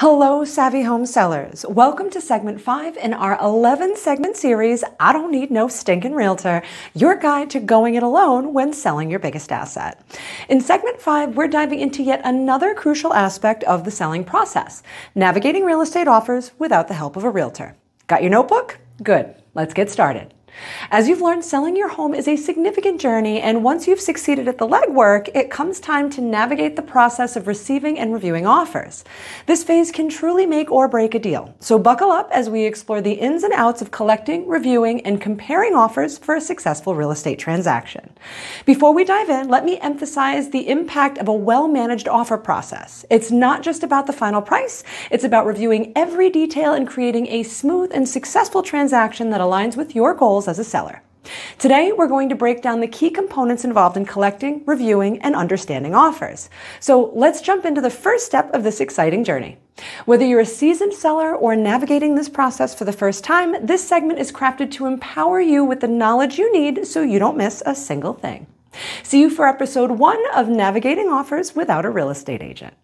Hello, Savvy Home Sellers. Welcome to segment five in our 11 segment series, I Don't Need No Stinking Realtor, your guide to going it alone when selling your biggest asset. In segment five, we're diving into yet another crucial aspect of the selling process navigating real estate offers without the help of a realtor. Got your notebook? Good. Let's get started. As you've learned, selling your home is a significant journey, and once you've succeeded at the legwork, it comes time to navigate the process of receiving and reviewing offers. This phase can truly make or break a deal. So buckle up as we explore the ins and outs of collecting, reviewing, and comparing offers for a successful real estate transaction. Before we dive in, let me emphasize the impact of a well-managed offer process. It's not just about the final price, it's about reviewing every detail and creating a smooth and successful transaction that aligns with your goals as a seller. Today, we're going to break down the key components involved in collecting, reviewing, and understanding offers. So let's jump into the first step of this exciting journey. Whether you're a seasoned seller or navigating this process for the first time, this segment is crafted to empower you with the knowledge you need so you don't miss a single thing. See you for episode one of Navigating Offers Without a Real Estate Agent.